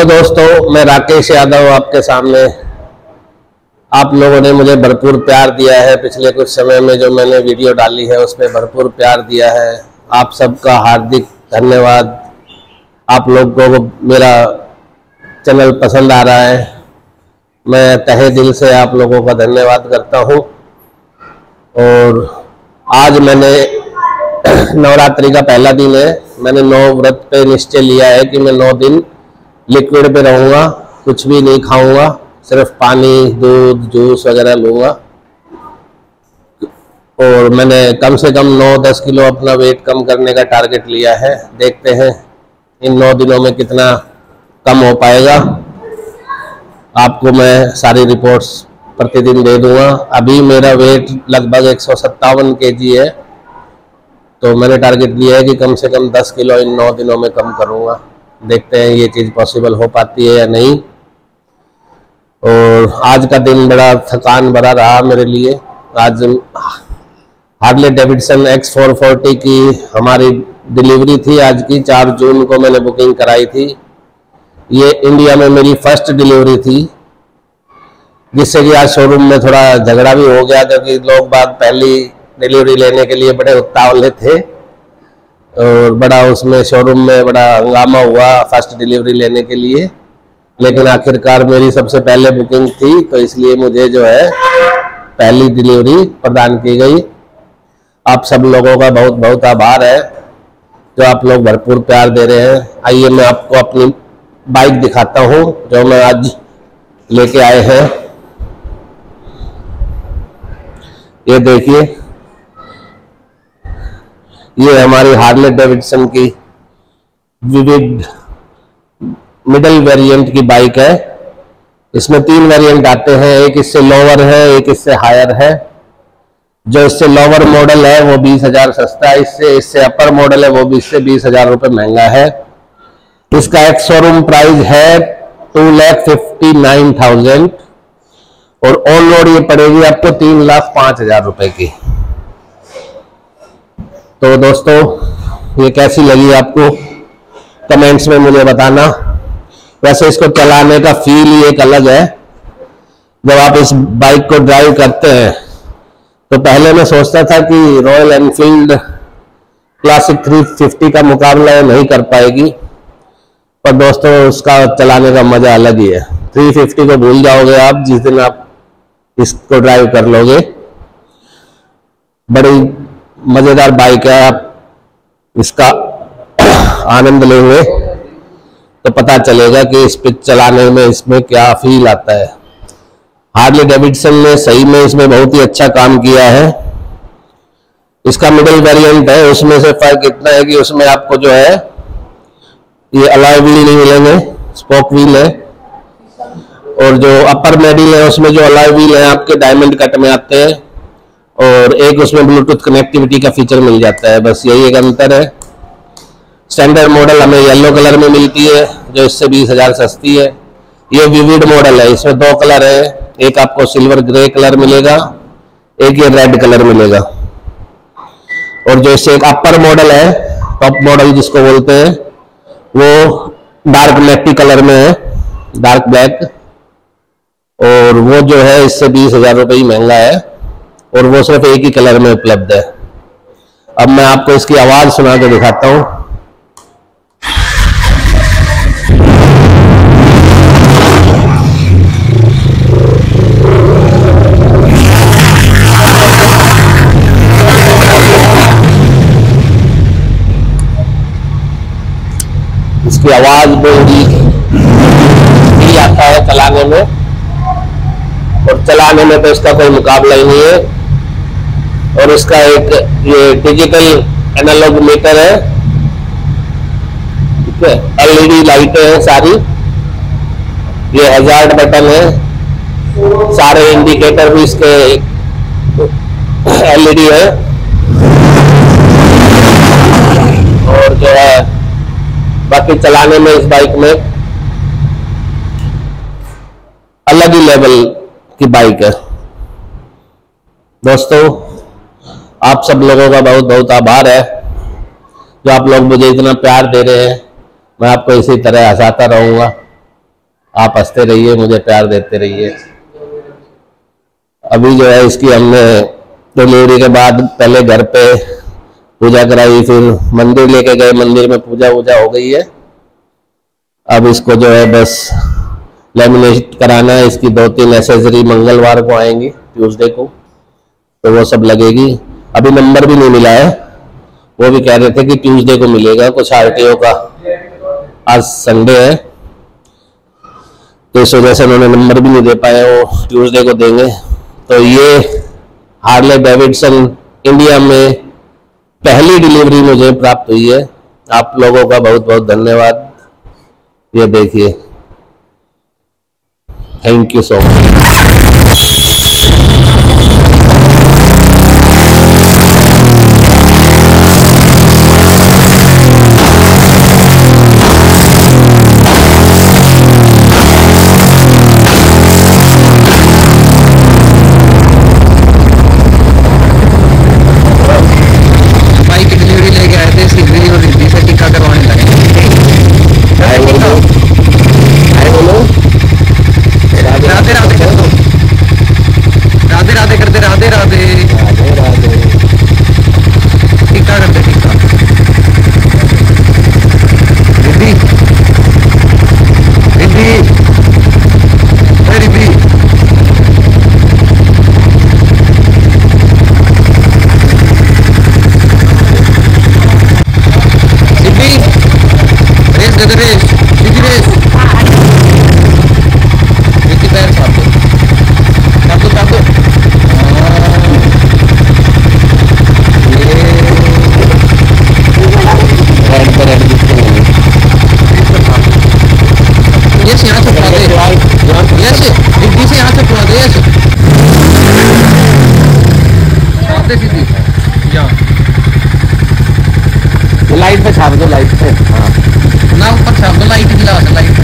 Hello दोस्तों, मैं राकेश यादव आपके सामने। आप लोगों ने मुझे भरपूर प्यार दिया है। पिछले कुछ समय में जो मैंने वीडियो डाली है उस पर भरपूर प्यार दिया है। आप सबका हार्दिक धन्यवाद। आप लोग को मेरा चैनल पसंद आ रहा है। मैं तहे दिल से आप लोगों का धन्यवाद करता हूँ। और आज मैंने नवरात्रि का पहला दिन है। मैंने नौ व्रत पे निश्चय लिया है कि मैं नौ दिन लिक्विड पे रहूँगा, कुछ भी नहीं खाऊँगा, सिर्फ़ पानी, दूध, जूस वगैरह लूँगा। और मैंने कम से कम नौ दस किलो अपना वेट कम करने का टारगेट लिया है। देखते हैं इन नौ दिनों में कितना कम हो पाएगा। आपको मैं सारी रिपोर्ट्स प्रतिदिन दे दूँगा। अभी मेरा वेट लगभग एक सौ है। तो मैंने टारगेट लिया है कि कम से कम 10 किलो इन नौ दिनों में कम करूँगा। देखते हैं ये चीज़ पॉसिबल हो पाती है या नहीं। और आज का दिन बड़ा थकान भरा रहा मेरे लिए। आज Harley Davidson X four forty की हमारी डिलीवरी थी आज की, चार जून को मैंने बुकिंग कराई थी। ये इंडिया में मेरी फ़र्स्ट डिलीवरी थी, जिससे कि आज शोरूम में थोड़ा झगड़ा भी हो गया, क्योंकि लोग बाग पहली डिलीवरी लेने के लिए बड़े उत्तावले थे। और बड़ा उसमें शोरूम में बड़ा हंगामा हुआ फ़र्स्ट डिलीवरी लेने के लिए। लेकिन आखिरकार मेरी सबसे पहले बुकिंग थी तो इसलिए मुझे जो है पहली डिलीवरी प्रदान की गई। आप सब लोगों का बहुत बहुत आभार है, जो आप लोग भरपूर प्यार दे रहे हैं। आइए मैं आपको अपनी बाइक दिखाता हूँ, जो मैं आज लेके आए हैं। ये देखिए ये हमारी हार्ले डेविडसन की विविड मिडल वेरिएंट की बाइक है। इसमें तीन वेरिएंट आते हैं, एक इससे लोअर है, एक इससे हायर है। जो इससे लोअर मॉडल है, वो बीस हज़ार सस्ता है। इससे इससे अपर मॉडल है, वो भी इससे बीस हज़ार रुपये महँगा है। इसका एक शोरूम प्राइस है two lakh fifty nine thousand और ऑन रोड ये पड़ेगी आपको तीन लाख पाँच हज़ार रुपए की। तो दोस्तों, ये कैसी लगी आपको? कमेंट्स में मुझे बताना। वैसे इसको चलाने का फील ही एक अलग है। जब आप इस बाइक को ड्राइव करते हैं तो पहले मैं सोचता था कि रॉयल एनफील्ड क्लासिक 350 का मुकाबला ये नहीं कर पाएगी। पर दोस्तों, उसका चलाने का मज़ा अलग ही है। 350 को भूल जाओगे आप, जिस दिन आप इसको ड्राइव कर लोगे। बड़ी मज़ेदार बाइक है, आप इसका आनंद लेंगे तो पता चलेगा कि इस पे चलाने में इसमें क्या फील आता है। हार्ली डेविडसन ने सही में इसमें बहुत ही अच्छा काम किया है। इसका मिडिल वेरिएंट है, उसमें से फ़र्क इतना है कि उसमें आपको जो है, ये अलॉय व्हील नहीं मिलेंगे स्पोक व्हील है। और जो अपर मेडिल है, उसमें जो अलॉय व्हील है, आपके डायमंड कट में आते हैं। और एक उसमें ब्लूटूथ कनेक्टिविटी का फीचर मिल जाता है। बस यही एक अंतर है। स्टैंडर्ड मॉडल हमें येलो कलर में मिलती है, जो इससे बीस हज़ार सस्ती है। ये विविड मॉडल है। इसमें दो कलर है। एक आपको सिल्वर ग्रे कलर मिलेगा, एक ये रेड कलर मिलेगा। और जो इससे एक अपर मॉडल है टॉप मॉडल जिसको बोलते हैं, वो डार्क मैटी कलर में है। डार्क ब्लैक और वो जो है, इससे बीस हज़ार रुपये ही महँगा है। और वो सिर्फ़ एक ही कलर में उपलब्ध है। अब मैं आपको इसकी आवाज़ सुना के दिखाता हूँ। इसकी आवाज़ बहुत ही आता है चलाने में और चलाने में तो इसका कोई मुकाबला ही नहीं है। और इसका एक ये डिजिटल एनालॉग मीटर है। ठीक है? एलईडी लाइटें हैं सारी। ये हज़ार बटन है। सारे इंडिकेटर भी इसके एलईडी है। और जो है, बाकी चलाने में इस बाइक में अलग ही लेवल की बाइक है। दोस्तों आप सब लोगों का बहुत बहुत आभार है जो आप लोग मुझे इतना प्यार दे रहे हैं। मैं आपको इसी तरह हंसाता रहूँगा। आप हँसते रहिए, मुझे प्यार देते रहिए। अभी जो है इसकी हमने डिलीवरी के बाद पहले घर पे पूजा कराई, फिर मंदिर लेके गए। मंदिर में पूजा वूजा हो गई है। अब इसको जो है बस लेमिनेट कराना है। इसकी दो तीन एसेसरी मंगलवार को आएँगी ट्यूसडे को। तो वो सब लगेगी। अभी नंबर भी नहीं मिला है। वो भी कह रहे थे कि ट्यूसडे को मिलेगा, कुछ आरटीओ का। आज संडे है तो इस वजह से उन्होंने नंबर भी नहीं दे पाए, वो ट्यूसडे को देंगे। तो ये हार्ले डेविडसन इंडिया में पहली डिलीवरी मुझे प्राप्त हुई है। आप लोगों का बहुत बहुत धन्यवाद। ये देखिए। Thank you so much Radhe Radhe करते राधे राधे राधे राधे टिक्का करते टिक्का रिद्धि रिद्धि अरे रिद्धि रिद्धि रेस दे दे रेस रिद्धि रेस रिद्धि पैर छाप दो छाप दो छाप दो रेड पे रेड दिखते होंगे यस यहाँ से फुला दे यस रिद्धि से यहाँ से फुला दे यस छाप दे सीधी या लाइट पे छाप दो लाइट पे हाँ ना ऊपर छाप दो लाइट दिला दे लाइट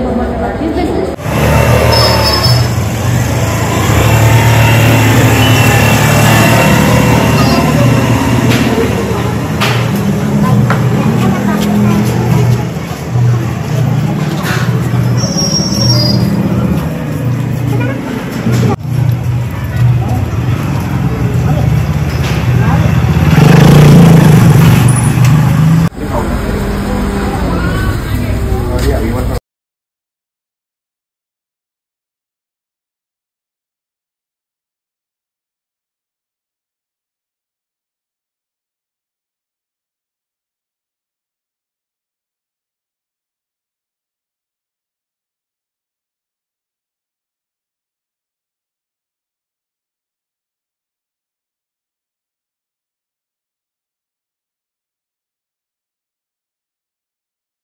problema matemática existe.